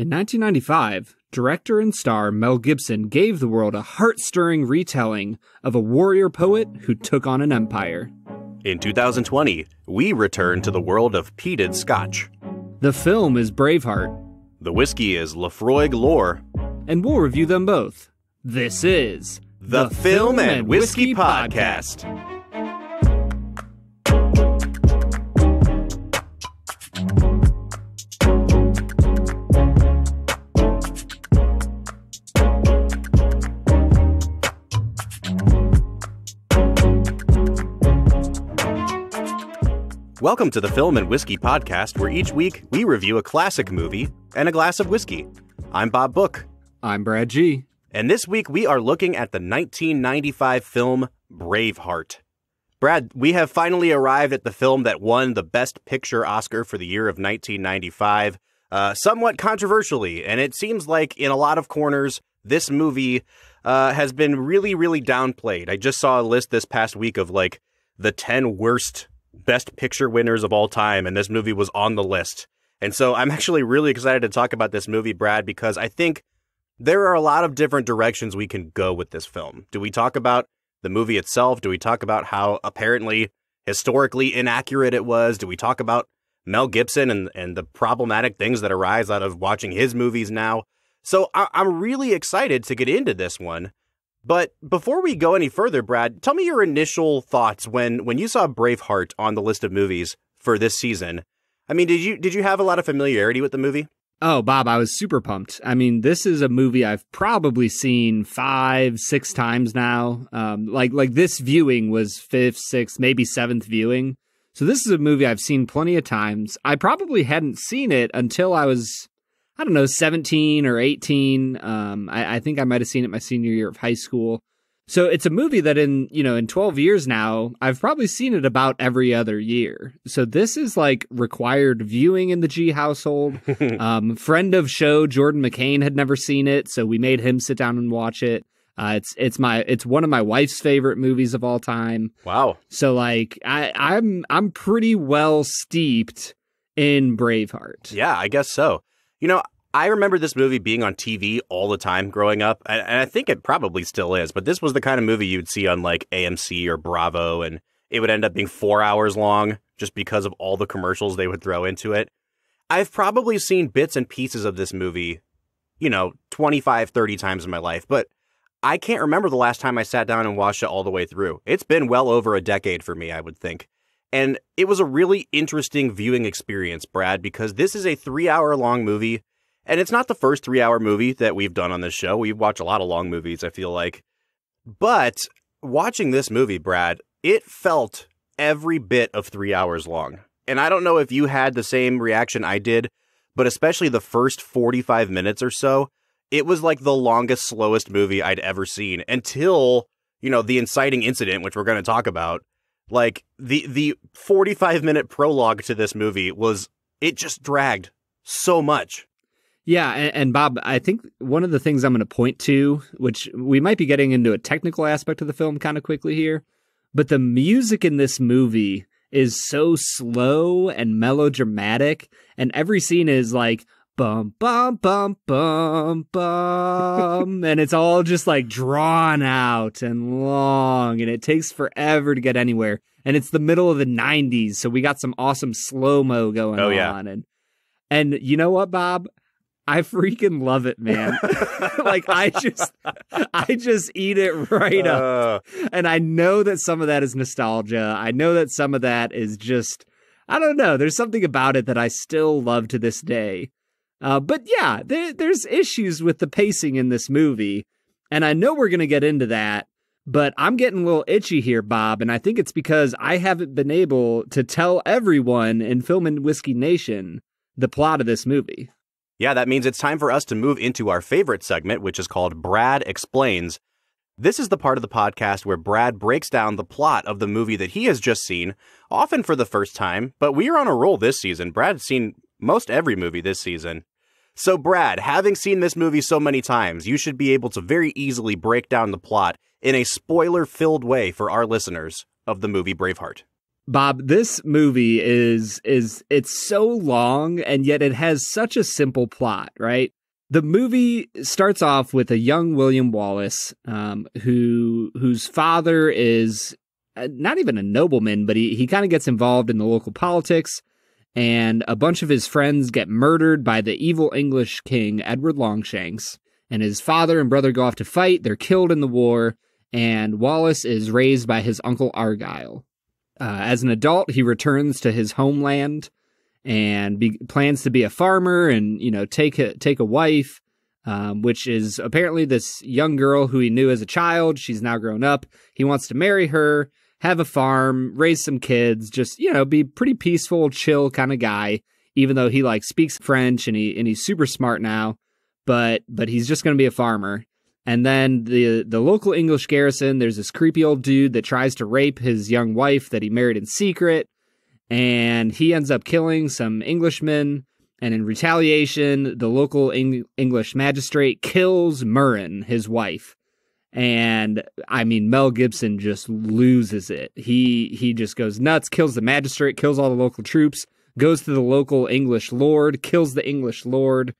In 1995, director and star Mel Gibson gave the world a heart stirring retelling of a warrior poet who took on an empire. In 2020, we return to the world of peated scotch. The film is Braveheart, The whiskey is Laphroaig Lore. and we'll review them both. This is The, Film and Whiskey Podcast. Welcome to the Film and Whiskey Podcast, where each week we review a classic movie and a glass of whiskey. I'm Bob Book. I'm Brad G. And this week we are looking at the 1995 film Braveheart. Brad, we have finally arrived at the film that won the Best Picture Oscar for the year of 1995, uh, somewhat controversially. And it seems like in a lot of corners, this movie uh, has been really, really downplayed. I just saw a list this past week of like the 10 worst Best Picture winners of all time, and this movie was on the list. And so I'm actually really excited to talk about this movie, Brad, because I think there are a lot of different directions we can go with this film. Do we talk about the movie itself? Do we talk about how apparently historically inaccurate it was? Do we talk about Mel Gibson and, and the problematic things that arise out of watching his movies now? So I, I'm really excited to get into this one. But before we go any further, Brad, tell me your initial thoughts when, when you saw Braveheart on the list of movies for this season. I mean, did you did you have a lot of familiarity with the movie? Oh, Bob, I was super pumped. I mean, this is a movie I've probably seen five, six times now. Um, like, like this viewing was fifth, sixth, maybe seventh viewing. So this is a movie I've seen plenty of times. I probably hadn't seen it until I was, I don't know, 17 or 18. Um, I, I think I might have seen it my senior year of high school. So it's a movie that in, you know, in 12 years now, I've probably seen it about every other year. So this is like required viewing in the G household. um, friend of show Jordan McCain had never seen it, so we made him sit down and watch it. Uh, it's it's my it's one of my wife's favorite movies of all time. Wow. So like I I'm I'm pretty well steeped in Braveheart. Yeah, I guess so. You know, I remember this movie being on TV all the time growing up, and, I think it probably still is. But this was the kind of movie you'd see on like AMC or Bravo, and it would end up being four hours long just because of all the commercials they would throw into it. I've probably seen bits and pieces of this movie, you know, 25, 30 times in my life, but I can't remember the last time I sat down and watched it all the way through. It's been well over a decade for me, I would think. And it was a really interesting viewing experience, Brad, because this is a three hour long movie. And it's not the first three hour movie that we've done on this show. We watch a lot of long movies, I feel like. But watching this movie, Brad, it felt every bit of three hours long. And I don't know if you had the same reaction I did, but especially the first 45 minutes or so, it was like the longest, slowest movie I'd ever seen until, you know, the inciting incident, which we're going to talk about. Like the the 45 minute prologue to this movie was it just dragged so much. Yeah, and, and Bob, I think one of the things I'm going to point to, which we might be getting into a technical aspect of the film kind of quickly here, but the music in this movie is so slow and melodramatic, and every scene is like bum bum bum bum bum, and it's all just like drawn out and long, and it takes forever to get anywhere. And it's the middle of the '90s, so we got some awesome slow mo going Oh, on, yeah. and and you know what, Bob? I freaking love it, man. like I just I just eat it right up. Uh, And I know that some of that is nostalgia. I know that some of that is just I don't know. There's something about it that I still love to this day. Uh, but yeah, there, there's issues with the pacing in this movie, and I know we're gonna get into that. But I'm getting a little itchy here, Bob, and I think it's because I haven't been able to tell everyone in Film and Whiskey Nation the plot of this movie. Yeah, that means it's time for us to move into our favorite segment, which is called Brad Explains. This is the part of the podcast where Brad breaks down the plot of the movie that he has just seen, often for the first time, but we are on a roll this season. Brad's seen most every movie this season. So, Brad, having seen this movie so many times, you should be able to very easily break down the plot in a spoiler filled way for our listeners of the movie Braveheart. Bob, this movie is is it's so long and yet it has such a simple plot, right? The movie starts off with a young William Wallace, um, who whose father is uh, not even a nobleman, but he he kind of gets involved in the local politics, and a bunch of his friends get murdered by the evil English king Edward Longshanks, and his father and brother go off to fight. They're killed in the war, and Wallace is raised by his uncle Argyle. Uh, as an adult, he returns to his homeland and be, plans to be a farmer and you know take a take a wife, um, which is apparently this young girl who he knew as a child. She's now grown up. He wants to marry her, have a farm, raise some kids, just you know be pretty peaceful, chill kind of guy. Even though he like speaks French and he and he's super smart now, but but he's just going to be a farmer. And then the the local English garrison, there's this creepy old dude that tries to rape his young wife that he married in secret, and he ends up killing some Englishmen. And in retaliation, the local Eng- English magistrate kills Murron, his wife. And I mean, Mel Gibson just loses it. He he just goes nuts, kills the magistrate, kills all the local troops, goes to the local English lord, kills the English lord,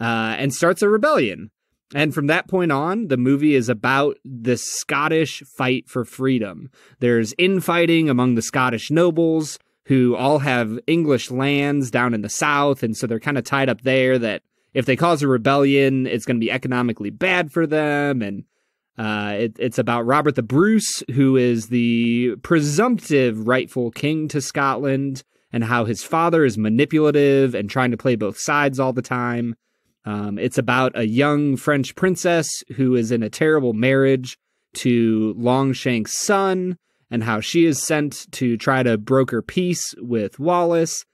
uh, and starts a rebellion. And from that point on, the movie is about the Scottish fight for freedom. There's infighting among the Scottish nobles who all have English lands down in the south. And so they're kind of tied up there that if they cause a rebellion, it's going to be economically bad for them. And uh, it, it's about Robert the Bruce, who is the presumptive rightful king to Scotland, and how his father is manipulative and trying to play both sides all the time. Um, it's about a young French princess who is in a terrible marriage to Longshank's son and how she is sent to try to broker peace with Wallace.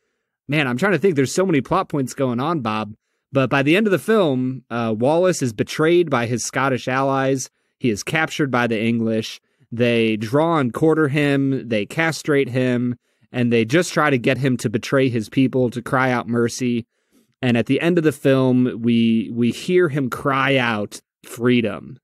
Man, I'm trying to think. There's so many plot points going on, Bob. But by the end of the film, uh, Wallace is betrayed by his Scottish allies. He is captured by the English. They draw and quarter him. They castrate him. And they just try to get him to betray his people, to cry out mercy. And at the end of the film, we we hear him cry out freedom.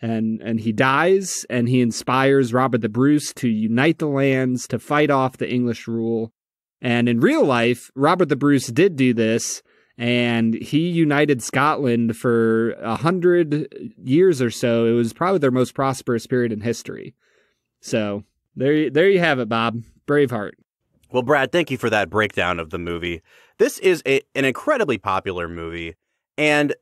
And and he dies and he inspires Robert the Bruce to unite the lands to fight off the English rule. And in real life, Robert the Bruce did do this and he united Scotland for a hundred years or so. It was probably their most prosperous period in history. So there, there you have it, Bob. Braveheart. Well, Brad, thank you for that breakdown of the movie. This is a, an incredibly popular movie, and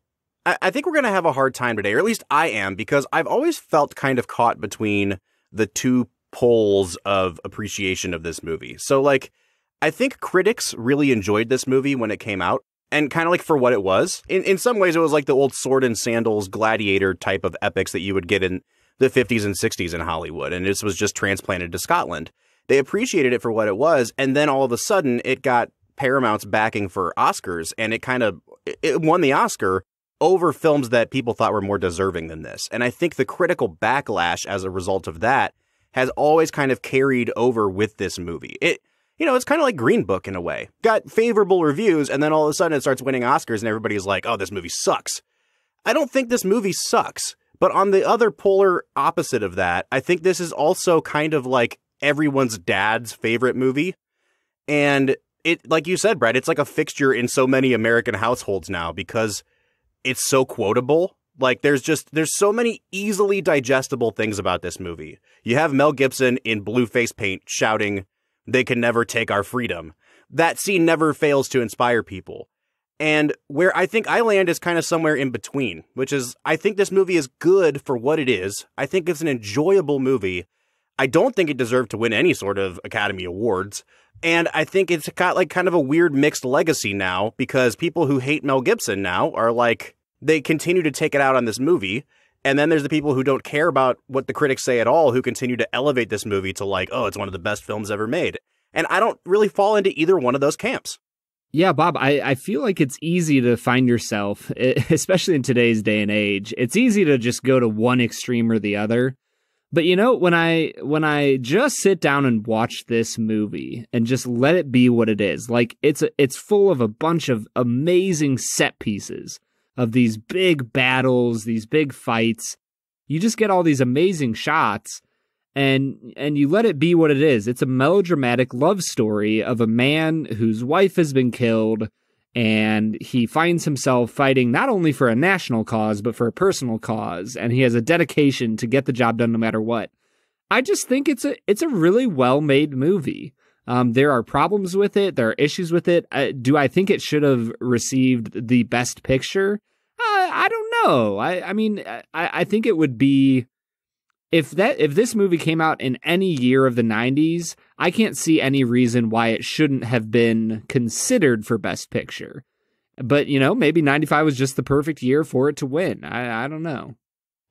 I, I think we're going to have a hard time today, or at least I am, because I've always felt kind of caught between the two poles of appreciation of this movie. So, like, I think critics really enjoyed this movie when it came out, and kind of like for what it was. In in some ways, it was like the old sword and sandals gladiator type of epics that you would get in the 50s and 60s in Hollywood, and this was just transplanted to Scotland. They appreciated it for what it was, and then all of a sudden, it got Paramount's backing for Oscars, and it kind of it won the Oscar over films that people thought were more deserving than this. And I think the critical backlash as a result of that has always kind of carried over with this movie. It you know, it's kind of like Green Book in a way. Got favorable reviews and then all of a sudden it starts winning Oscars and everybody's like, "Oh, this movie sucks." I don't think this movie sucks. But on the other polar opposite of that, I think this is also kind of like everyone's dad's favorite movie. And it like you said, Brad, it's like a fixture in so many American households now because it's so quotable. Like there's just there's so many easily digestible things about this movie. You have Mel Gibson in blue face paint shouting, "They can never take our freedom." That scene never fails to inspire people. And where I think I land is kind of somewhere in between, which is I think this movie is good for what it is. I think it's an enjoyable movie. I don't think it deserved to win any sort of Academy Awards. And I think it's got like kind of a weird mixed legacy now because people who hate Mel Gibson now are like, they continue to take it out on this movie. And then there's the people who don't care about what the critics say at all who continue to elevate this movie to like, oh, it's one of the best films ever made. And I don't really fall into either one of those camps. Yeah, Bob, I, I feel like it's easy to find yourself, especially in today's day and age. It's easy to just go to one extreme or the other. But you know, when I when I just sit down and watch this movie and just let it be what it is, like it's a, it's full of a bunch of amazing set pieces of these big battles, these big fights. You just get all these amazing shots. and and you let it be what it is. It's a melodramatic love story of a man whose wife has been killed and he finds himself fighting not only for a national cause but for a personal cause and he has a dedication to get the job done no matter what. I just think it's a it's a really well-made movie. Um, there are problems with it. There are issues with it. Uh, do I think it should have received the best picture? Uh, I don't know. I, I mean, I, I think it would be if that if this movie came out in any year of the 90s, I can't see any reason why it shouldn't have been considered for best picture. But, you know, maybe 95 was just the perfect year for it to win. I, I don't know.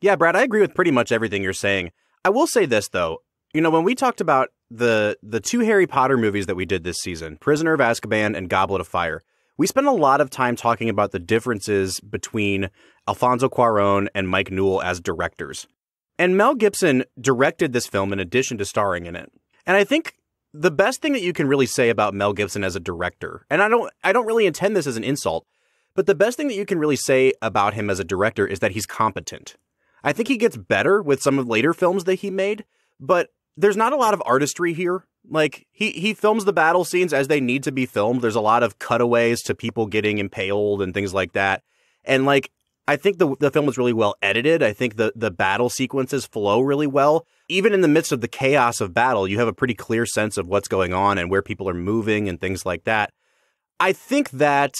Yeah, Brad, I agree with pretty much everything you're saying. I will say this though. You know, when we talked about the the two Harry Potter movies that we did this season, Prisoner of Azkaban and Goblet of Fire, we spent a lot of time talking about the differences between Alfonso Cuarón and Mike Newell as directors. And Mel Gibson directed this film in addition to starring in it. And I think the best thing that you can really say about Mel Gibson as a director, and I don't I don't really intend this as an insult, but the best thing that you can really say about him as a director is that he's competent. I think he gets better with some of later films that he made, but there's not a lot of artistry here. Like he he films the battle scenes as they need to be filmed. There's a lot of cutaways to people getting impaled and things like that. And like I think the the film was really well edited. I think the the battle sequences flow really well. Even in the midst of the chaos of battle, you have a pretty clear sense of what's going on and where people are moving and things like that. I think that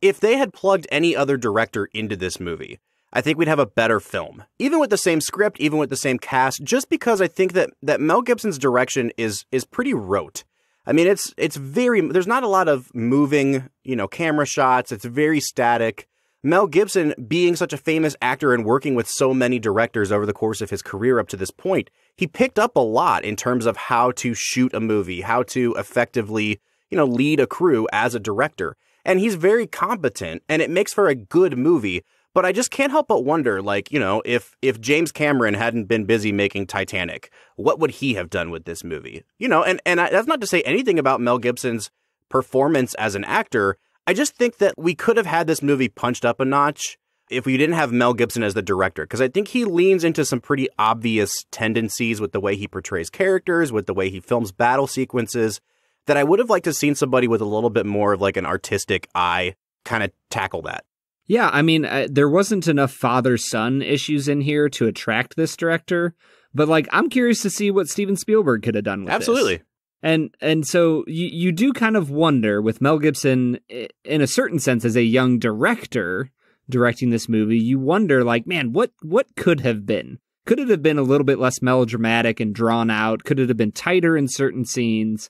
if they had plugged any other director into this movie, I think we'd have a better film. Even with the same script, even with the same cast, just because I think that that Mel Gibson's direction is is pretty rote. I mean, it's it's very there's not a lot of moving, you know, camera shots. It's very static. Mel Gibson, being such a famous actor and working with so many directors over the course of his career up to this point, he picked up a lot in terms of how to shoot a movie, how to effectively, you know, lead a crew as a director. And he's very competent and it makes for a good movie. But I just can't help but wonder, like, you know, if if James Cameron hadn't been busy making Titanic, what would he have done with this movie? You know, and and I, that's not to say anything about Mel Gibson's performance as an actor. I just think that we could have had this movie punched up a notch if we didn't have Mel Gibson as the director, because I think he leans into some pretty obvious tendencies with the way he portrays characters, with the way he films battle sequences, that I would have liked to have seen somebody with a little bit more of like an artistic eye kind of tackle that. Yeah, I mean, uh, there wasn't enough father son issues in here to attract this director, but like, I'm curious to see what Steven Spielberg could have done with Absolutely. This. And and so you you do kind of wonder with Mel Gibson in a certain sense as a young director directing this movie, you wonder like, man, what what could have been? Could it have been a little bit less melodramatic and drawn out? Could it have been tighter in certain scenes?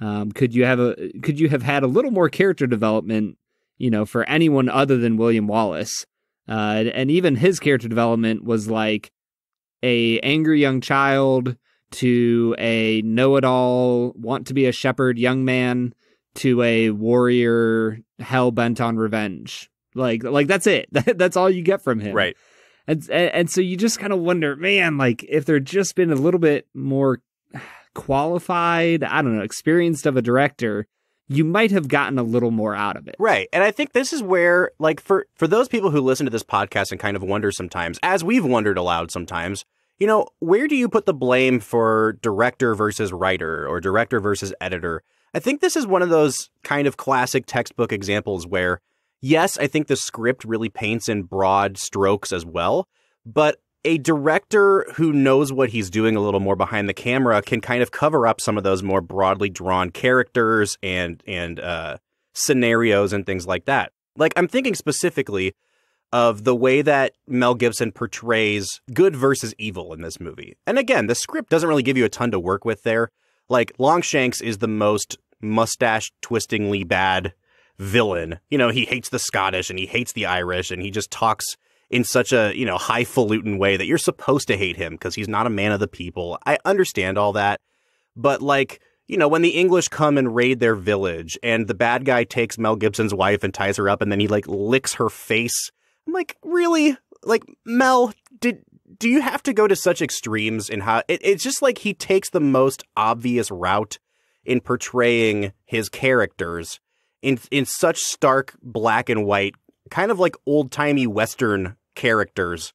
Um, could you have a could you have had a little more character development, you know, for anyone other than William Wallace? Uh, and even his character development was like a angry young child to a know-it-all, want to be a shepherd young man to a warrior hell bent on revenge. Like like that's it. that's all you get from him. Right. And and, and so you just kind of wonder, man, like if there'd just been a little bit more qualified, I don't know, experienced of a director, you might have gotten a little more out of it. Right. And I think this is where like for for those people who listen to this podcast and kind of wonder sometimes, as we've wondered aloud sometimes, you know, where do you put the blame for director versus writer or director versus editor? I think this is one of those kind of classic textbook examples where, yes, I think the script really paints in broad strokes as well, but a director who knows what he's doing a little more behind the camera can kind of cover up some of those more broadly drawn characters and and uh, scenarios and things like that. Like I'm thinking specifically of the way that Mel Gibson portrays good versus evil in this movie. And again, the script doesn't really give you a ton to work with there. Like Longshanks is the most mustache twistingly bad villain. You know, he hates the Scottish and he hates the Irish and he just talks in such a, you know, highfalutin way that you're supposed to hate him because he's not a man of the people. I understand all that. But like, you know, when the English come and raid their village and the bad guy takes Mel Gibson's wife and ties her up and then he like licks her face I'm like, really? Like, Mel, did do you have to go to such extremes in how it, it's just like he takes the most obvious route in portraying his characters in in such stark black and white, kind of like old timey western characters.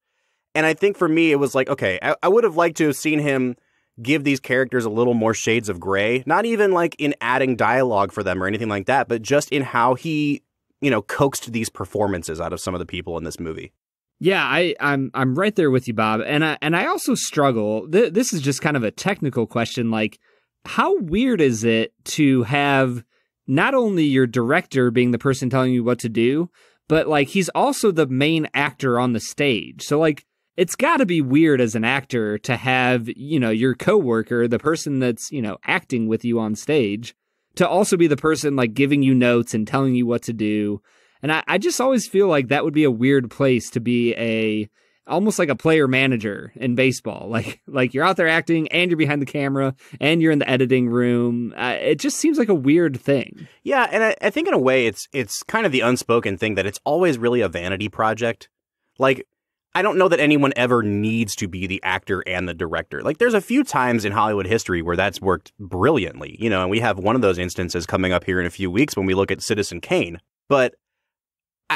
And I think for me, it was like, okay, I, I would have liked to have seen him give these characters a little more shades of gray, not even like in adding dialogue for them or anything like that, but just in how he, you know, coaxed these performances out of some of the people in this movie. Yeah, I, I'm I'm right there with you, Bob, and I and I also struggle. Th- this is just kind of a technical question, like how weird is it to have not only your director being the person telling you what to do, but like he's also the main actor on the stage. So like it's got to be weird as an actor to have, you know, your coworker, the person that's, you know, acting with you on stage, to also be the person like giving you notes and telling you what to do. And I, I just always feel like that would be a weird place to be a almost like a player manager in baseball. Like like you're out there acting and you're behind the camera and you're in the editing room. Uh, it just seems like a weird thing. Yeah, and I, I think in a way it's it's kind of the unspoken thing that it's always really a vanity project. Like I don't know that anyone ever needs to be the actor and the director. Like there's a few times in Hollywood history where that's worked brilliantly, you know, and we have one of those instances coming up here in a few weeks when we look at Citizen Kane. But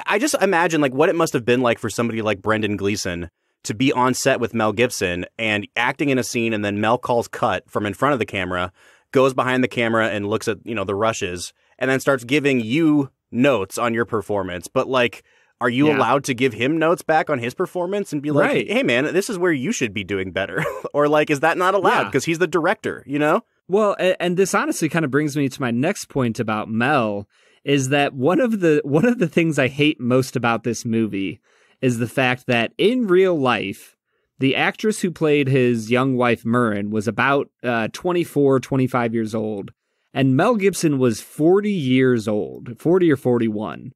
I, just imagine like what it must have been like for somebody like Brendan Gleeson to be on set with Mel Gibson and acting in a scene and then Mel calls cut from in front of the camera, goes behind the camera and looks at, you know, the rushes and then starts giving you notes on your performance. But like are you yeah. allowed to give him notes back on his performance and be like, right. "Hey man, this is where you should be doing better." or like is that not allowed because yeah. he's the director, you know? Well, and this honestly kind of brings me to my next point about Mel is that one of the one of the things I hate most about this movie is the fact that in real life the actress who played his young wife Murron was about uh, 24 25 years old and Mel Gibson was 40 years old 40 or 41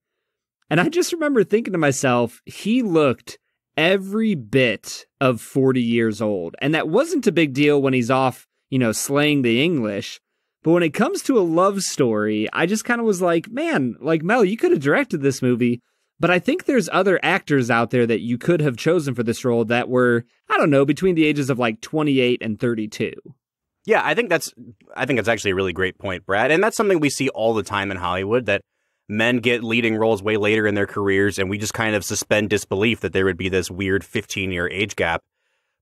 and I just remember thinking to myself he looked every bit of 40 years old. And that wasn't a big deal when he's off you know slaying the English but when it comes to a love story, I just kind of was like, man, like Mel, you could have directed this movie. But I think there's other actors out there that you could have chosen for this role that were, I don't know, between the ages of like 28 and 32. Yeah, I think that's I think that's actually a really great point, Brad. And that's something we see all the time in Hollywood that men get leading roles way later in their careers and we just kind of suspend disbelief that there would be this weird 15-year age gap.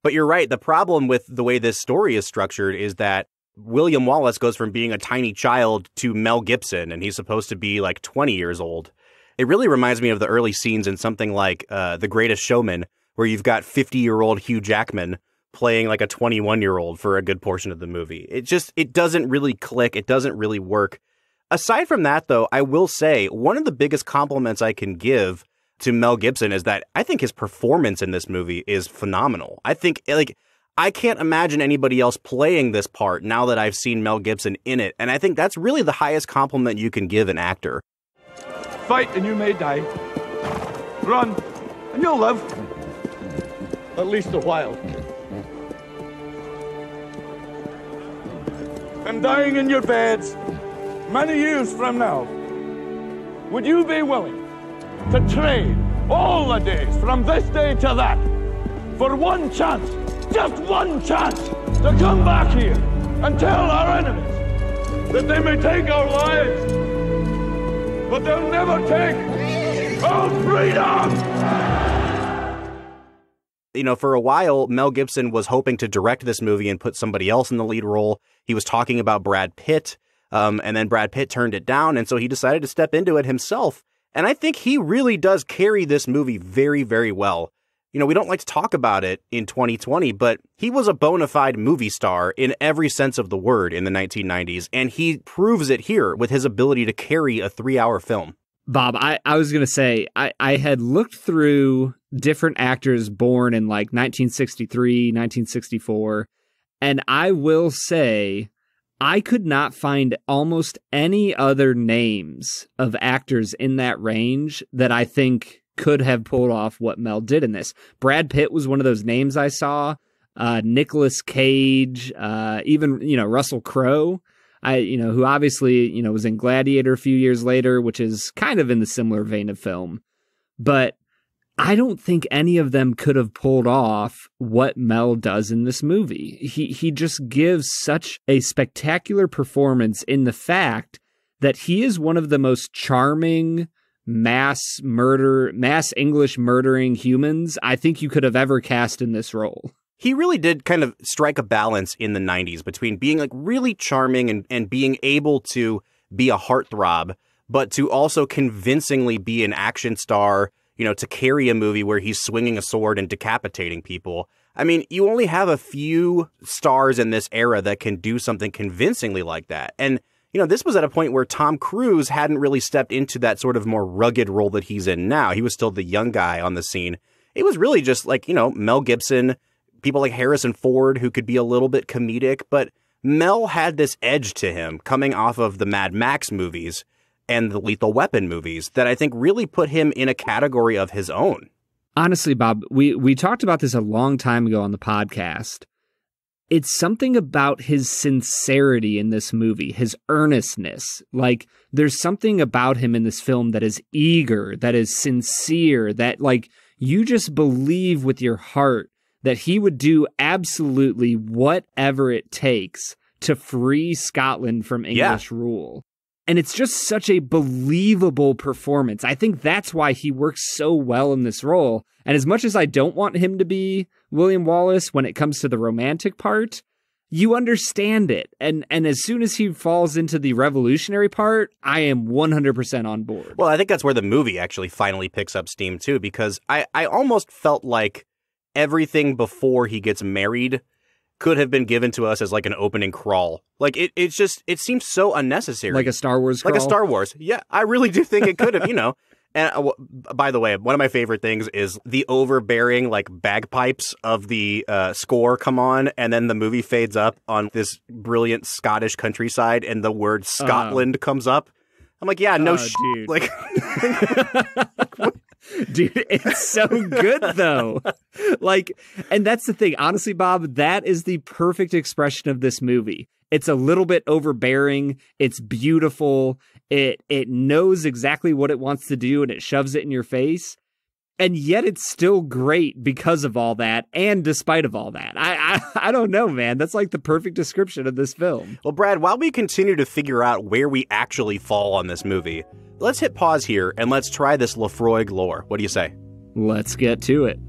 But you're right, the problem with the way this story is structured is that William Wallace goes from being a tiny child to Mel Gibson, and he's supposed to be like 20 years old. It really reminds me of the early scenes in something like uh, The Greatest Showman, where you've got 50 year old Hugh Jackman playing like a 21 year old for a good portion of the movie. It just, it doesn't really click. It doesn't really work. Aside from that, though, I will say one of the biggest compliments I can give to Mel Gibson is that I think his performance in this movie is phenomenal. I think, like, I can't imagine anybody else playing this part now that I've seen Mel Gibson in it. And I think that's really the highest compliment you can give an actor. Fight and you may die. Run and you'll live. At least a while. And dying in your beds many years from now, would you be willing to trade all the days from this day to that for one chance just one chance to come back here and tell our enemies that they may take our lives, but they'll never take our freedom. You know, for a while, Mel Gibson was hoping to direct this movie and put somebody else in the lead role. He was talking about Brad Pitt, um, and then Brad Pitt turned it down, and so he decided to step into it himself. And I think he really does carry this movie very, very well you know, we don't like to talk about it in 2020, but he was a bona fide movie star in every sense of the word in the 1990s, and he proves it here with his ability to carry a three hour film. Bob, I, I was going to say, I, I had looked through different actors born in like 1963, 1964, and I will say, I could not find almost any other names of actors in that range that I think could have pulled off what Mel did in this. Brad Pitt was one of those names I saw. Uh, Nicolas Cage, uh, even you know Russell Crowe, I you know who obviously you know was in Gladiator a few years later, which is kind of in the similar vein of film, but I don't think any of them could have pulled off what Mel does in this movie. He he just gives such a spectacular performance in the fact that he is one of the most charming mass murder, mass English murdering humans I think you could have ever cast in this role. he really did kind of strike a balance in the 90s between being like really charming and, and being able to be a heartthrob, but to also convincingly be an action star, you know, to carry a movie where he's swinging a sword and decapitating people. I mean, you only have a few stars in this era that can do something convincingly like that. And, you know, this was at a point where Tom Cruise hadn't really stepped into that sort of more rugged role that he's in now. He was still the young guy on the scene. It was really just like, you know, Mel Gibson people like Harrison Ford who could be a little bit comedic, but Mel had this edge to him coming off of the Mad Max movies and the Lethal Weapon movies that I think really put him in a category of his own. Honestly, Bob, we we talked about this a long time ago on the podcast. It's something about his sincerity in this movie, his earnestness. Like there's something about him in this film that is eager, that is sincere, that like you just believe with your heart that he would do absolutely whatever it takes to free Scotland from English yeah. rule. And it's just such a believable performance. I think that's why he works so well in this role. And as much as I don't want him to be William Wallace when it comes to the romantic part, you understand it. And and as soon as he falls into the revolutionary part, I am 100% on board. Well, I think that's where the movie actually finally picks up steam too because I I almost felt like everything before he gets married could have been given to us as like an opening crawl. Like it, it's just it seems so unnecessary. Like a Star Wars, like a Star Wars. Yeah, I really do think it could have. you know. And uh, by the way, one of my favorite things is the overbearing like bagpipes of the uh, score come on, and then the movie fades up on this brilliant Scottish countryside, and the word uh-huh. Scotland uh, comes up. I'm like, yeah, no, uh, sh- like, Dude, it's so good though. like, and that's the thing. Honestly, Bob, that is the perfect expression of this movie. It's a little bit overbearing. It's beautiful. It it knows exactly what it wants to do and it shoves it in your face and yet it's still great because of all that and despite of all that. I, I I don't know, man. That's like the perfect description of this film. Well, Brad, while we continue to figure out where we actually fall on this movie, let's hit pause here and let's try this Laphroaig lore. What do you say? Let's get to it.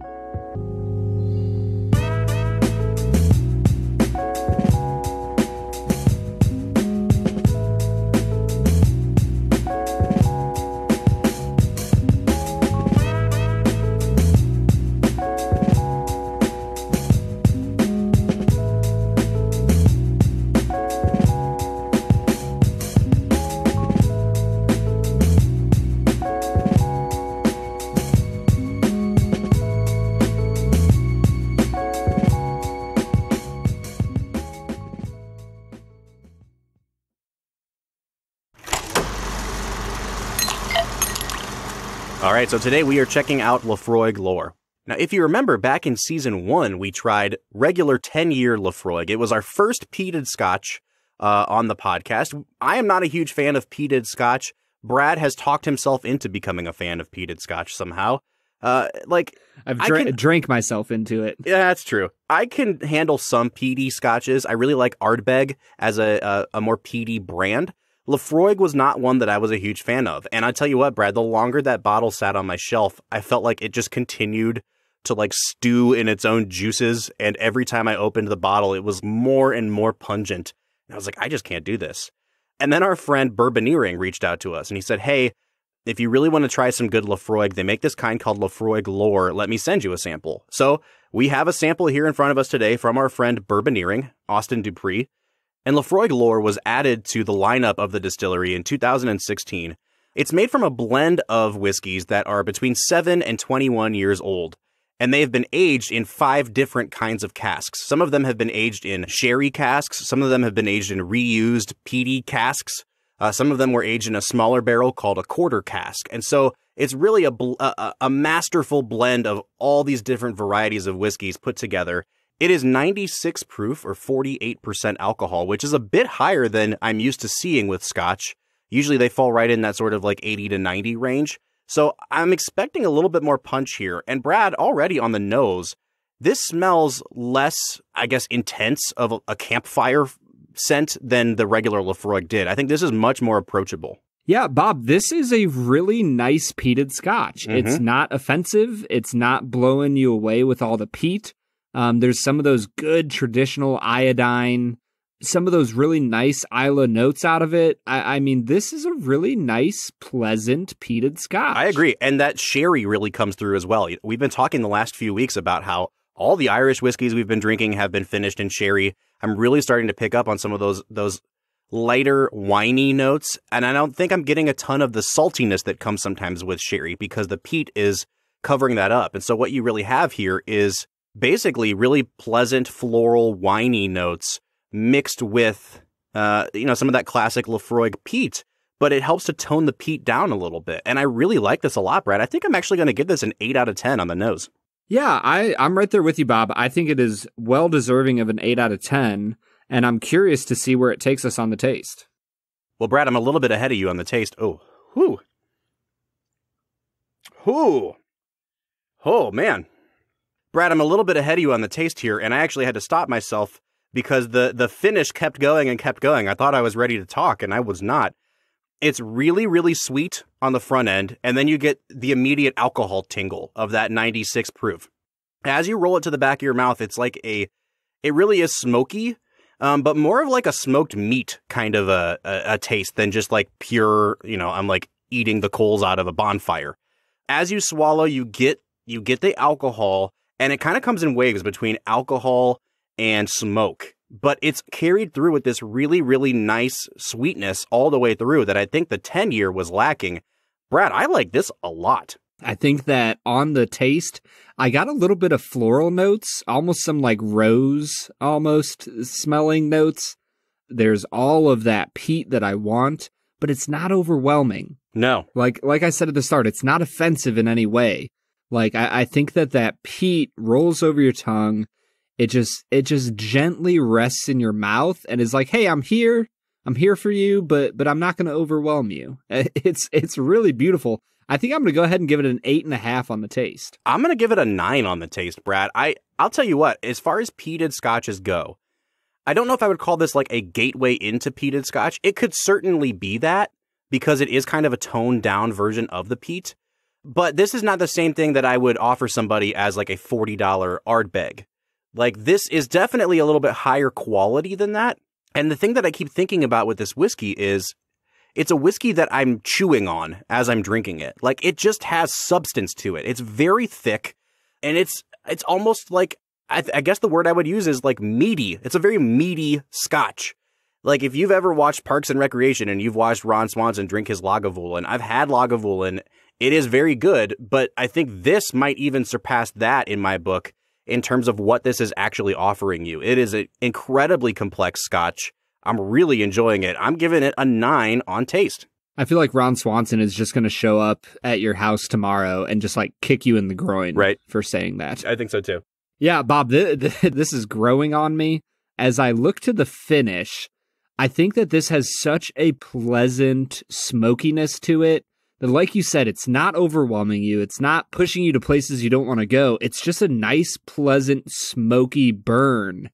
Right, so today we are checking out Laphroaig lore. Now, if you remember, back in season one, we tried regular 10 year Laphroaig. It was our first peated scotch uh, on the podcast. I am not a huge fan of peated scotch. Brad has talked himself into becoming a fan of peated scotch somehow. Uh, like I've dr- can, drank myself into it. Yeah, that's true. I can handle some peaty scotches. I really like Ardbeg as a, a, a more peaty brand. Laphroaig was not one that I was a huge fan of. And I tell you what, Brad, the longer that bottle sat on my shelf, I felt like it just continued to like stew in its own juices. And every time I opened the bottle, it was more and more pungent. And I was like, I just can't do this. And then our friend Bourbonneering reached out to us and he said, Hey, if you really want to try some good Laphroaig, they make this kind called Laphroaig Lore. Let me send you a sample. So we have a sample here in front of us today from our friend Bourbonneering, Austin Dupree. And Laphroaig Lore was added to the lineup of the distillery in 2016. It's made from a blend of whiskeys that are between 7 and 21 years old, and they have been aged in five different kinds of casks. Some of them have been aged in sherry casks, some of them have been aged in reused peaty casks, uh, some of them were aged in a smaller barrel called a quarter cask. And so it's really a, a, a masterful blend of all these different varieties of whiskeys put together. It is 96 proof or 48% alcohol, which is a bit higher than I'm used to seeing with scotch. Usually they fall right in that sort of like 80 to 90 range. So I'm expecting a little bit more punch here. And Brad, already on the nose, this smells less, I guess, intense of a campfire scent than the regular Laphroaig did. I think this is much more approachable. Yeah, Bob, this is a really nice peated scotch. Mm-hmm. It's not offensive. It's not blowing you away with all the peat. Um, there's some of those good traditional iodine, some of those really nice Islay notes out of it. I, I mean, this is a really nice, pleasant peated scotch. I agree. And that sherry really comes through as well. We've been talking the last few weeks about how all the Irish whiskeys we've been drinking have been finished in sherry. I'm really starting to pick up on some of those those lighter winey notes and I don't think I'm getting a ton of the saltiness that comes sometimes with sherry because the peat is covering that up. And so what you really have here is basically really pleasant floral winey notes mixed with uh, you know some of that classic Laphroaig peat, but it helps to tone the peat down a little bit. And I really like this a lot, Brad. I think I'm actually going to give this an 8 out of 10 on the nose. Yeah, I, I'm right there with you, Bob. I think it is well deserving of an 8 out of 10, and I'm curious to see where it takes us on the taste. Well, Brad, I'm a little bit ahead of you on the taste. Oh, whoo. Whoo. Oh, man. Brad, I'm a little bit ahead of you on the taste here, and I actually had to stop myself because the, the finish kept going and kept going. I thought I was ready to talk, and I was not. It's really, really sweet on the front end, and then you get the immediate alcohol tingle of that 96 proof. As you roll it to the back of your mouth, it's like a, it really is smoky, um, but more of like a smoked meat kind of a, a, a taste than just like pure, you know, I'm like eating the coals out of a bonfire. As you swallow, you get you get the alcohol, and it kind of comes in waves between alcohol and smoke. But it's carried through with this really, really nice sweetness all the way through that I think the 10 year was lacking. Brad, I like this a lot. I think that on the taste, I got a little bit of floral notes, almost some like rose almost smelling notes. There's all of that peat that I want, but it's not overwhelming. No. Like like I said at the start, it's not offensive in any way. Like I, I think that that peat rolls over your tongue. It just it just gently rests in your mouth and is like, "Hey, I'm here. I'm here for you, but but I'm not going to overwhelm you." It's it's really beautiful. I think I'm going to go ahead and give it an eight and a half on the taste. I'm going to give it a nine on the taste, Brad. I I'll tell you what. As far as peated scotches go, I don't know if I would call this like a gateway into peated scotch. It could certainly be that because it is kind of a toned down version of the peat. But this is not the same thing that I would offer somebody as like a $40 Ardbeg. Like this is definitely a little bit higher quality than that. And the thing that I keep thinking about with this whiskey is it's a whiskey that I'm chewing on as I'm drinking it. Like it just has substance to it. It's very thick and it's it's almost like I, th- I guess the word I would use is like meaty. It's a very meaty scotch. Like if you've ever watched Parks and Recreation and you've watched Ron Swanson drink his Lagavulin, I've had Lagavulin. It is very good, but I think this might even surpass that in my book in terms of what this is actually offering you. It is an incredibly complex scotch. I'm really enjoying it. I'm giving it a nine on taste. I feel like Ron Swanson is just going to show up at your house tomorrow and just like kick you in the groin right. for saying that. I think so too. Yeah, Bob, th- th- this is growing on me. As I look to the finish, I think that this has such a pleasant smokiness to it that, like you said, it's not overwhelming you. It's not pushing you to places you don't want to go. It's just a nice, pleasant, smoky burn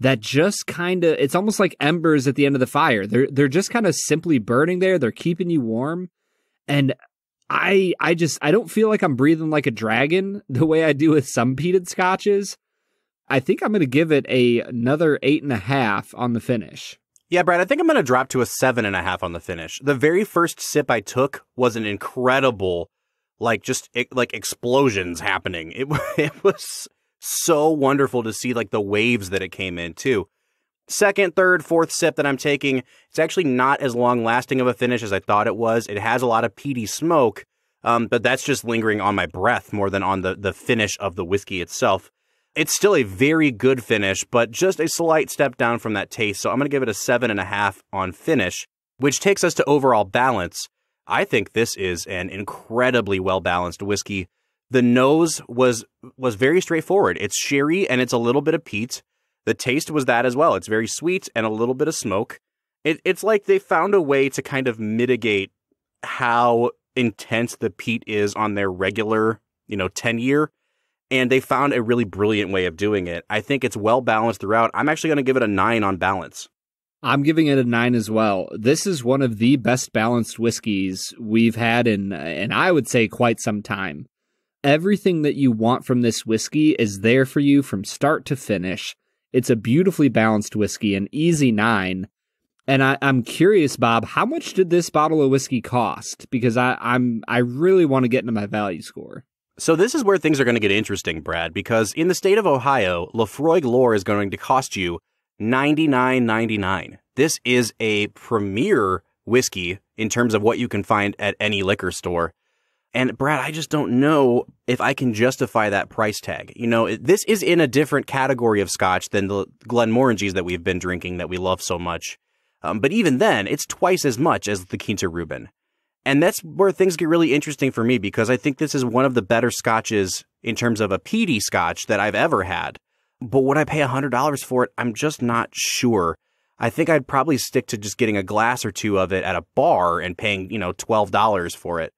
that just kind of it's almost like embers at the end of the fire. They're they're just kind of simply burning there. They're keeping you warm. And I I just I don't feel like I'm breathing like a dragon the way I do with some peated scotches. I think I'm gonna give it a another eight and a half on the finish. Yeah, Brad, I think I'm going to drop to a seven and a half on the finish. The very first sip I took was an incredible, like just like explosions happening. It it was so wonderful to see like the waves that it came in too. Second, third, fourth sip that I'm taking, it's actually not as long lasting of a finish as I thought it was. It has a lot of peaty smoke, um, but that's just lingering on my breath more than on the the finish of the whiskey itself. It's still a very good finish, but just a slight step down from that taste. So I'm going to give it a seven and a half on finish, which takes us to overall balance. I think this is an incredibly well balanced whiskey. The nose was was very straightforward. It's sherry and it's a little bit of peat. The taste was that as well. It's very sweet and a little bit of smoke. It, it's like they found a way to kind of mitigate how intense the peat is on their regular, you know, 10 year and they found a really brilliant way of doing it. I think it's well balanced throughout. I'm actually going to give it a nine on balance. I'm giving it a nine as well. This is one of the best balanced whiskeys we've had in, and I would say quite some time. Everything that you want from this whiskey is there for you from start to finish. It's a beautifully balanced whiskey, an easy nine. And I, am curious, Bob, how much did this bottle of whiskey cost? Because I, I'm I really want to get into my value score. So this is where things are going to get interesting, Brad, because in the state of Ohio, Laphroaig Lore is going to cost you ninety nine ninety nine. This is a premier whiskey in terms of what you can find at any liquor store. And Brad, I just don't know if I can justify that price tag. You know, this is in a different category of scotch than the Glenmorangies that we've been drinking that we love so much. Um, but even then, it's twice as much as the Quinta Ruban. And that's where things get really interesting for me because I think this is one of the better scotches in terms of a peaty scotch that I've ever had. But would I pay $100 for it? I'm just not sure. I think I'd probably stick to just getting a glass or two of it at a bar and paying, you know, $12 for it.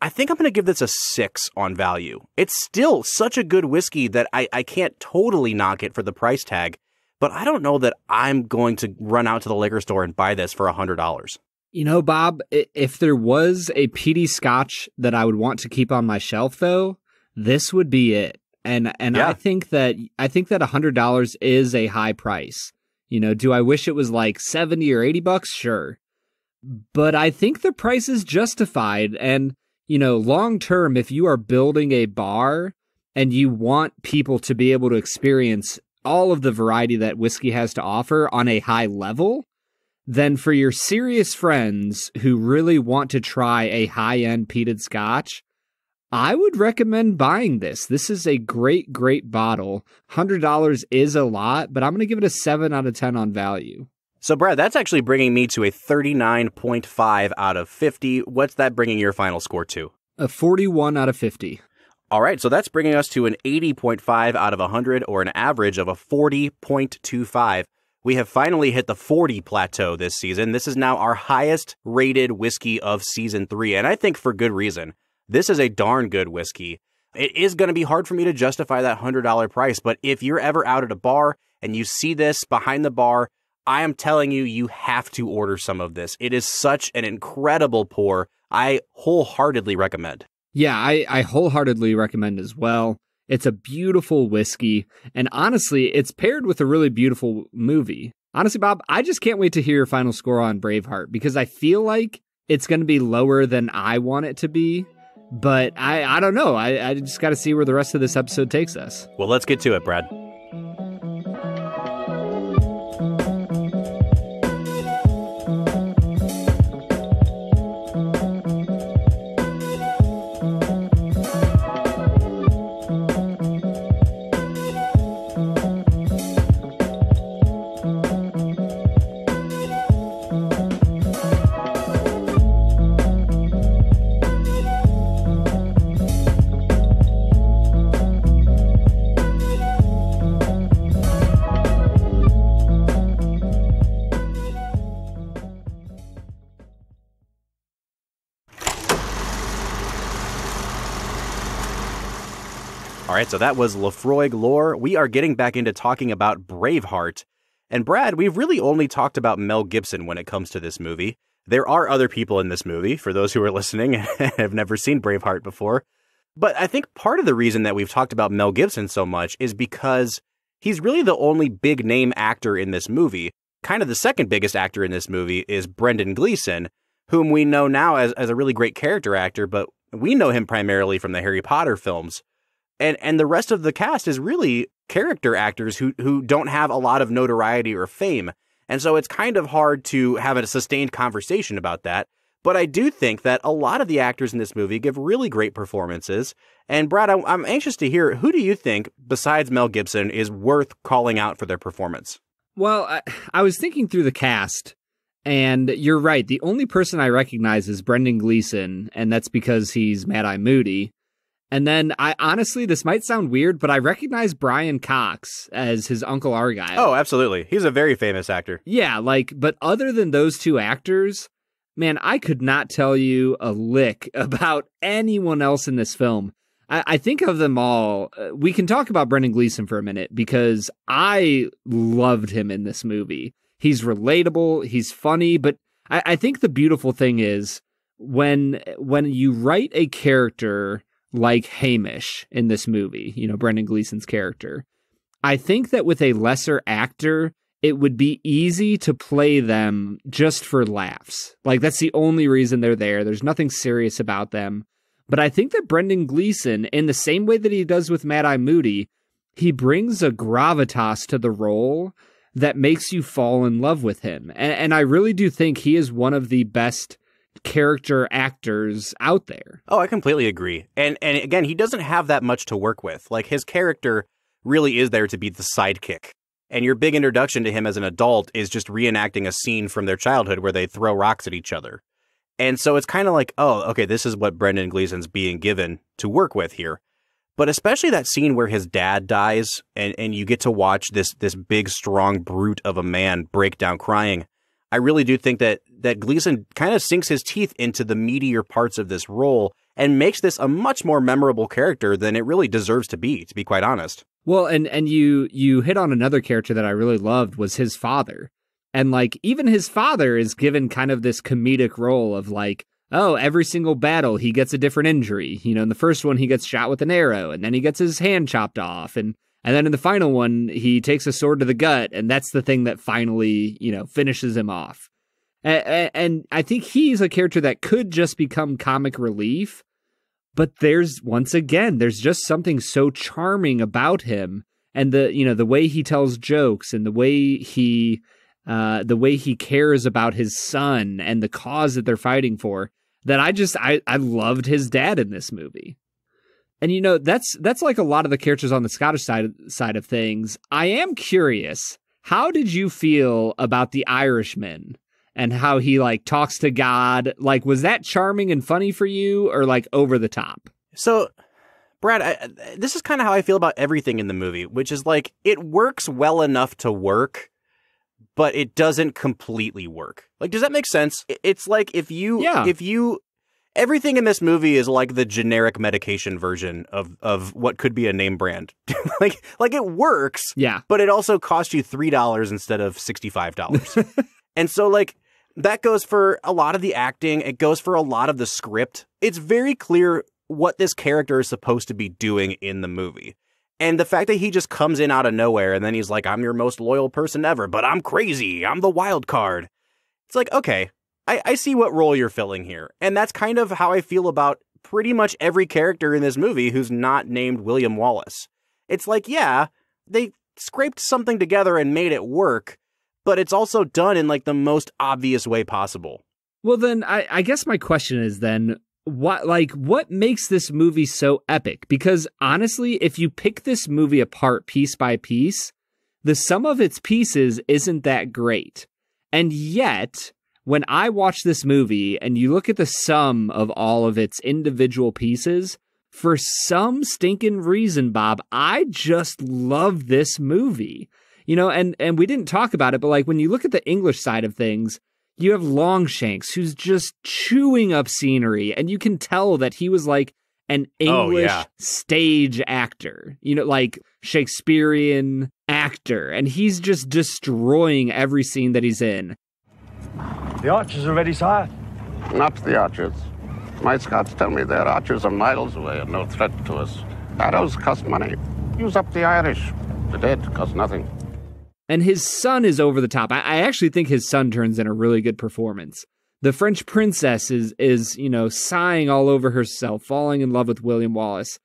I think I'm going to give this a six on value. It's still such a good whiskey that I, I can't totally knock it for the price tag, but I don't know that I'm going to run out to the liquor store and buy this for $100. You know, Bob, if there was a peaty scotch that I would want to keep on my shelf, though, this would be it. And and yeah. I think that I think that hundred dollars is a high price. You know, do I wish it was like seventy or eighty bucks? Sure, but I think the price is justified. And you know, long term, if you are building a bar and you want people to be able to experience all of the variety that whiskey has to offer on a high level, then for your serious friends who really want to try a high end peated scotch, I would recommend buying this. This is a great, great bottle. $100 is a lot, but I'm going to give it a 7 out of 10 on value. So, Brad, that's actually bringing me to a 39.5 out of 50. What's that bringing your final score to? A 41 out of 50. All right, so that's bringing us to an 80.5 out of 100, or an average of a 40.25. We have finally hit the 40 plateau this season. This is now our highest rated whiskey of season three, and I think for good reason. This is a darn good whiskey. It is going to be hard for me to justify that $100 price, but if you're ever out at a bar and you see this behind the bar, I am telling you, you have to order some of this. It is such an incredible pour. I wholeheartedly recommend. Yeah, I, I wholeheartedly recommend as well. It's a beautiful whiskey, and honestly, it's paired with a really beautiful movie. Honestly, Bob, I just can't wait to hear your final score on Braveheart because I feel like it's going to be lower than I want it to be. But I, I don't know. I, I just got to see where the rest of this episode takes us. Well, let's get to it, Brad. So that was Laphroaig Lore. We are getting back into talking about Braveheart. And Brad, we've really only talked about Mel Gibson when it comes to this movie. There are other people in this movie, for those who are listening and have never seen Braveheart before. But I think part of the reason that we've talked about Mel Gibson so much is because he's really the only big name actor in this movie. Kind of the second biggest actor in this movie is Brendan Gleeson, whom we know now as, as a really great character actor, but we know him primarily from the Harry Potter films and and the rest of the cast is really character actors who who don't have a lot of notoriety or fame. And so it's kind of hard to have a sustained conversation about that. But I do think that a lot of the actors in this movie give really great performances. And Brad, I'm anxious to hear who do you think, besides Mel Gibson, is worth calling out for their performance? Well, I, I was thinking through the cast, and you're right. The only person I recognize is Brendan Gleeson, and that's because he's Mad Eye Moody. And then I honestly, this might sound weird, but I recognize Brian Cox as his Uncle Argyle. Oh, absolutely. He's a very famous actor. Yeah, like, but other than those two actors, man, I could not tell you a lick about anyone else in this film. I, I think of them all. Uh, we can talk about Brendan Gleeson for a minute because I loved him in this movie. He's relatable, he's funny, but I, I think the beautiful thing is when when you write a character like Hamish in this movie, you know, Brendan Gleeson's character. I think that with a lesser actor, it would be easy to play them just for laughs. Like that's the only reason they're there. There's nothing serious about them. But I think that Brendan Gleeson, in the same way that he does with Mad Eye Moody, he brings a gravitas to the role that makes you fall in love with him. And, and I really do think he is one of the best character actors out there. Oh, I completely agree. And and again, he doesn't have that much to work with. Like his character really is there to be the sidekick. And your big introduction to him as an adult is just reenacting a scene from their childhood where they throw rocks at each other. And so it's kind of like, oh, okay, this is what Brendan Gleeson's being given to work with here. But especially that scene where his dad dies and, and you get to watch this this big, strong brute of a man break down crying. I really do think that that Gleeson kind of sinks his teeth into the meatier parts of this role and makes this a much more memorable character than it really deserves to be, to be quite honest. Well, and and you you hit on another character that I really loved was his father. And like even his father is given kind of this comedic role of like, oh, every single battle he gets a different injury. You know, in the first one he gets shot with an arrow and then he gets his hand chopped off and and then in the final one he takes a sword to the gut and that's the thing that finally, you know, finishes him off. And, and I think he's a character that could just become comic relief, but there's once again there's just something so charming about him and the you know the way he tells jokes and the way he uh, the way he cares about his son and the cause that they're fighting for that I just I, I loved his dad in this movie. And you know, that's that's like a lot of the characters on the Scottish side side of things. I am curious, how did you feel about the Irishman and how he like talks to God? Like was that charming and funny for you or like over the top? So Brad, I, this is kind of how I feel about everything in the movie, which is like it works well enough to work, but it doesn't completely work. Like, does that make sense? It's like if you, yeah. if you, everything in this movie is like the generic medication version of of what could be a name brand. like, like it works, yeah, but it also costs you three dollars instead of sixty five dollars. and so, like, that goes for a lot of the acting. It goes for a lot of the script. It's very clear what this character is supposed to be doing in the movie. And the fact that he just comes in out of nowhere and then he's like, I'm your most loyal person ever, but I'm crazy. I'm the wild card. It's like, okay, I, I see what role you're filling here. And that's kind of how I feel about pretty much every character in this movie who's not named William Wallace. It's like, yeah, they scraped something together and made it work, but it's also done in like the most obvious way possible. Well, then I, I guess my question is then what like what makes this movie so epic because honestly if you pick this movie apart piece by piece the sum of its pieces isn't that great and yet when i watch this movie and you look at the sum of all of its individual pieces for some stinking reason bob i just love this movie you know and and we didn't talk about it but like when you look at the english side of things you have Longshanks who's just chewing up scenery, and you can tell that he was like an English oh, yeah. stage actor, you know, like Shakespearean actor, and he's just destroying every scene that he's in. The archers are ready, sire. Not the archers. My Scots tell me their archers are miles away and no threat to us. Arrows cost money. Use up the Irish. The dead cost nothing and his son is over the top. I, I, actually think his son turns in a really good performance. The French princess is is you know sighing all over herself, falling in love with William Wallace.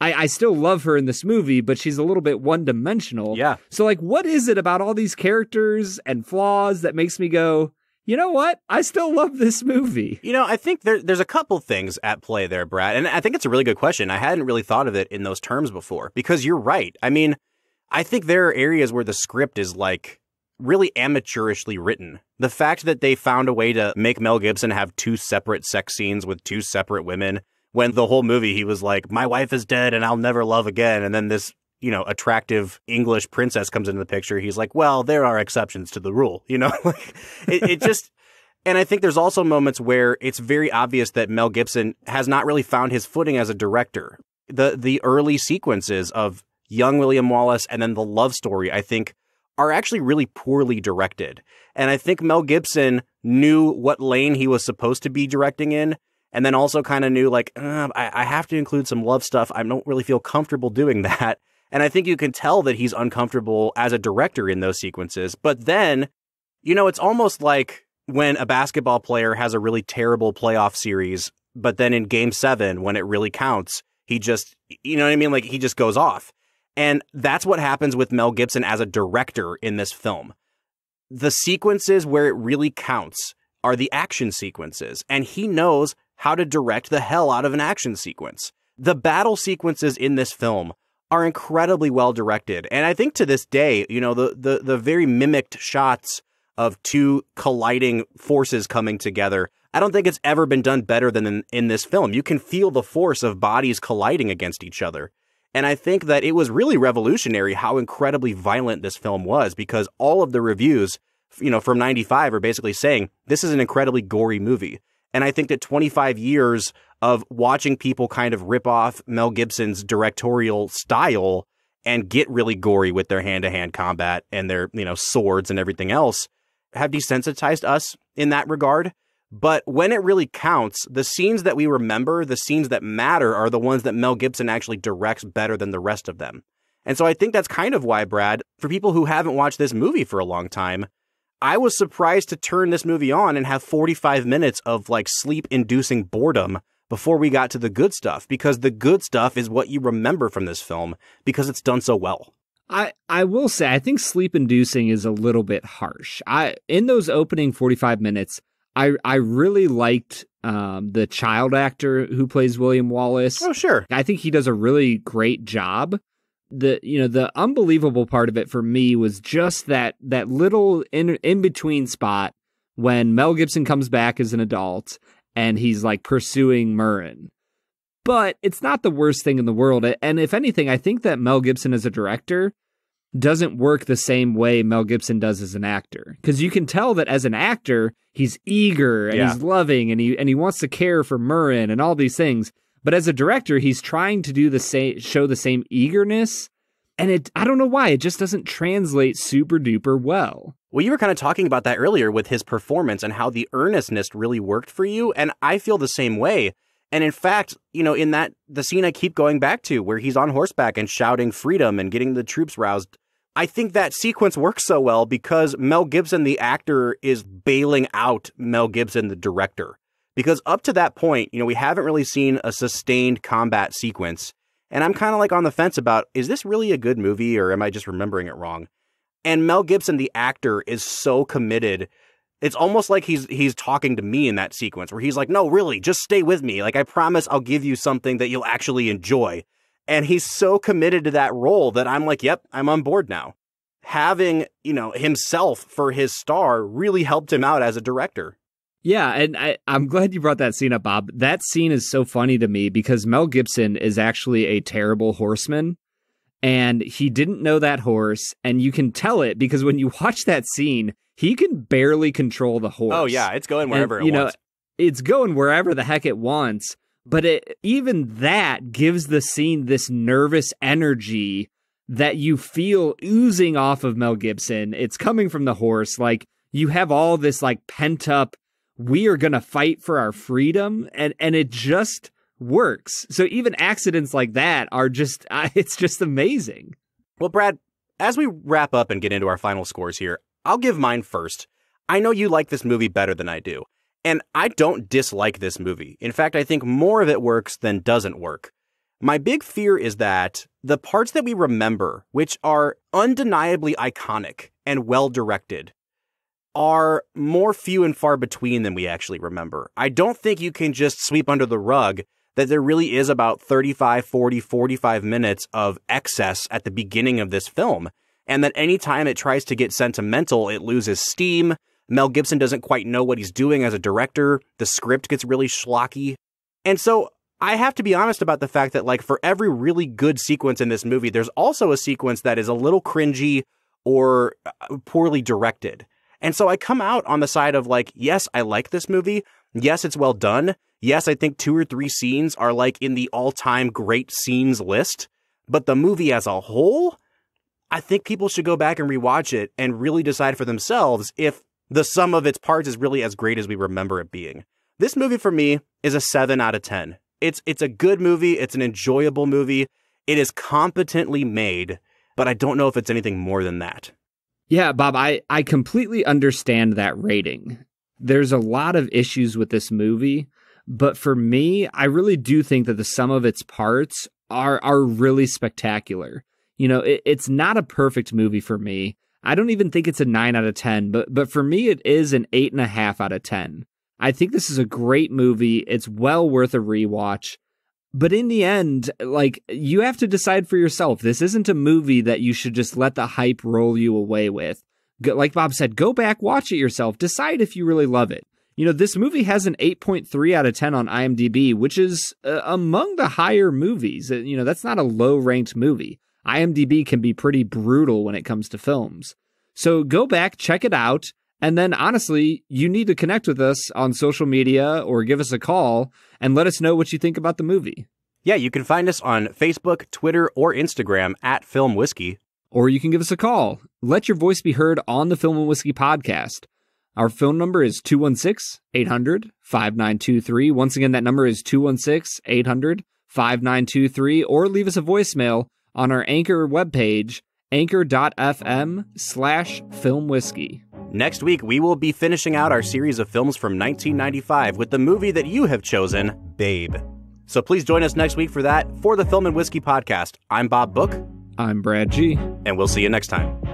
I, I still love her in this movie, but she's a little bit one dimensional. Yeah. So like, what is it about all these characters and flaws that makes me go? You know what? I still love this movie. You know, I think there, there's a couple things at play there, Brad. And I think it's a really good question. I hadn't really thought of it in those terms before because you're right. I mean, I think there are areas where the script is like really amateurishly written. The fact that they found a way to make Mel Gibson have two separate sex scenes with two separate women when the whole movie he was like, My wife is dead and I'll never love again. And then this, you know, attractive English princess comes into the picture. He's like, Well, there are exceptions to the rule, you know? it, it just and I think there's also moments where it's very obvious that Mel Gibson has not really found his footing as a director. The the early sequences of young William Wallace and then the love story, I think, are actually really poorly directed. And I think Mel Gibson knew what lane he was supposed to be directing in. and then also kind of knew like uh, I, I have to include some love stuff. I don't really feel comfortable doing that. And I think you can tell that he's uncomfortable as a director in those sequences. But then, you know, it's almost like when a basketball player has a really terrible playoff series, but then in game seven, when it really counts, he just, you know what I mean? Like he just goes off. And that's what happens with Mel Gibson as a director in this film. The sequences where it really counts are the action sequences, and he knows how to direct the hell out of an action sequence. The battle sequences in this film are incredibly well directed. And I think to this day, you know, the the the very mimicked shots of two colliding forces coming together. I don't think it's ever been done better than in, in this film. You can feel the force of bodies colliding against each other. And I think that it was really revolutionary how incredibly violent this film was because all of the reviews, you know, from 95 are basically saying this is an incredibly gory movie. And I think that 25 years of watching people kind of rip off Mel Gibson's directorial style and get really gory with their hand to hand combat and their, you know, swords and everything else have desensitized us in that regard. But when it really counts, the scenes that we remember, the scenes that matter, are the ones that Mel Gibson actually directs better than the rest of them. And so I think that's kind of why, Brad, for people who haven't watched this movie for a long time, I was surprised to turn this movie on and have 45 minutes of like sleep inducing boredom before we got to the good stuff because the good stuff is what you remember from this film because it's done so well. I, I will say I think sleep inducing is a little bit harsh. I in those opening 45 minutes, I I really liked um, the child actor who plays William Wallace. Oh sure. I think he does a really great job. The you know the unbelievable part of it for me was just that that little in in between spot when Mel Gibson comes back as an adult and he's like pursuing Murron but it's not the worst thing in the world. And if anything, I think that Mel Gibson as a director doesn't work the same way Mel Gibson does as an actor. Because you can tell that as an actor, he's eager and yeah. he's loving and he and he wants to care for Murron and all these things. But as a director, he's trying to do the same show the same eagerness. And it I don't know why, it just doesn't translate super duper well. Well, you were kind of talking about that earlier with his performance and how the earnestness really worked for you. And I feel the same way. And in fact, you know, in that the scene I keep going back to where he's on horseback and shouting freedom and getting the troops roused, I think that sequence works so well because Mel Gibson, the actor, is bailing out Mel Gibson, the director. Because up to that point, you know, we haven't really seen a sustained combat sequence. And I'm kind of like on the fence about is this really a good movie or am I just remembering it wrong? And Mel Gibson, the actor, is so committed it's almost like he's he's talking to me in that sequence where he's like, "No, really, just stay with me. Like I promise I'll give you something that you'll actually enjoy." And he's so committed to that role that I'm like, "Yep, I'm on board now." Having, you know, himself for his star really helped him out as a director. Yeah, and I, I'm glad you brought that scene up, Bob. That scene is so funny to me because Mel Gibson is actually a terrible horseman and he didn't know that horse and you can tell it because when you watch that scene he can barely control the horse oh yeah it's going wherever and, you it know wants. it's going wherever the heck it wants but it, even that gives the scene this nervous energy that you feel oozing off of Mel Gibson it's coming from the horse like you have all this like pent up we are going to fight for our freedom and and it just works. So even accidents like that are just, uh, it's just amazing. Well, Brad, as we wrap up and get into our final scores here, I'll give mine first. I know you like this movie better than I do. And I don't dislike this movie. In fact, I think more of it works than doesn't work. My big fear is that the parts that we remember, which are undeniably iconic and well directed, are more few and far between than we actually remember. I don't think you can just sweep under the rug that there really is about 35, 40, 45 minutes of excess at the beginning of this film. And that anytime it tries to get sentimental, it loses steam. Mel Gibson doesn't quite know what he's doing as a director. The script gets really schlocky. And so I have to be honest about the fact that, like, for every really good sequence in this movie, there's also a sequence that is a little cringy or uh, poorly directed. And so I come out on the side of, like, yes, I like this movie. Yes, it's well done yes, I think two or three scenes are like in the all time great scenes list, but the movie as a whole, I think people should go back and rewatch it and really decide for themselves if the sum of its parts is really as great as we remember it being. This movie for me is a 7 out of 10. It's it's a good movie, it's an enjoyable movie. It is competently made, but I don't know if it's anything more than that. Yeah, Bob, I, I completely understand that rating. There's a lot of issues with this movie, but for me, I really do think that the sum of its parts are are really spectacular. You know, it, it's not a perfect movie for me. I don't even think it's a nine out of ten, but but for me, it is an eight and a half out of ten. I think this is a great movie. It's well worth a rewatch. But in the end, like you have to decide for yourself. This isn't a movie that you should just let the hype roll you away with. Like Bob said, go back, watch it yourself, decide if you really love it. You know, this movie has an 8.3 out of 10 on IMDb, which is uh, among the higher movies. Uh, you know, that's not a low ranked movie. IMDb can be pretty brutal when it comes to films. So go back, check it out. And then honestly, you need to connect with us on social media or give us a call and let us know what you think about the movie. Yeah, you can find us on Facebook, Twitter, or Instagram at Film Whiskey. Or you can give us a call. Let your voice be heard on the Film and Whiskey podcast. Our phone number is 216 800 5923. Once again, that number is 216 800 5923. Or leave us a voicemail on our Anchor webpage, anchor.fm slash film whiskey. Next week, we will be finishing out our series of films from 1995 with the movie that you have chosen, Babe. So please join us next week for that. For the Film and Whiskey podcast, I'm Bob Book. I'm Brad G. And we'll see you next time.